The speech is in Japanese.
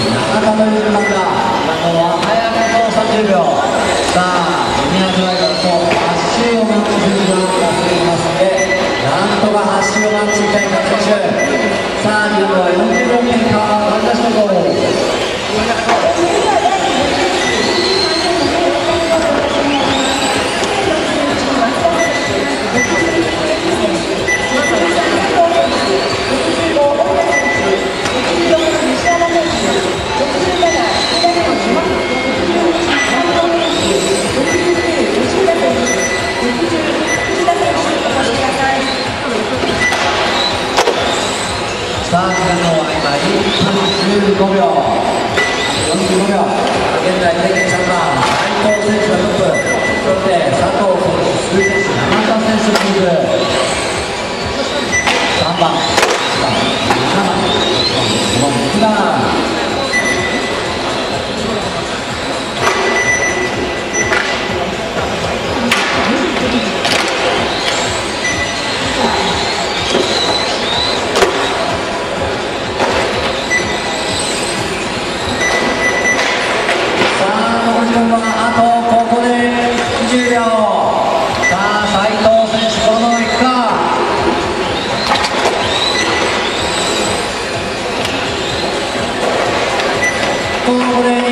中田のいう順番だ今のは早めと30秒さあジュニアドライバーと8周を待つ選手が出ていますのでなんとか8周を待ちたい選手さあ時刻はさあ時間の今1分15秒45秒現在平